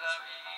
love you.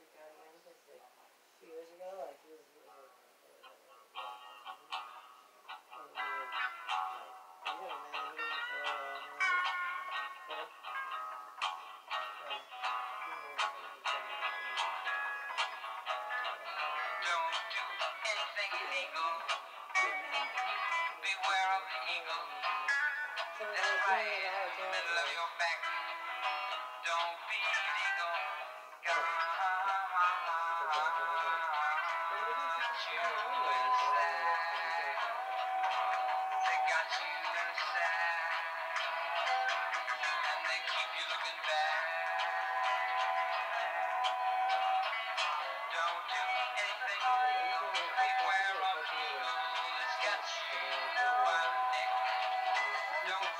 don't do anything illegal. Beware of the eagle. That's right. Middle of your back.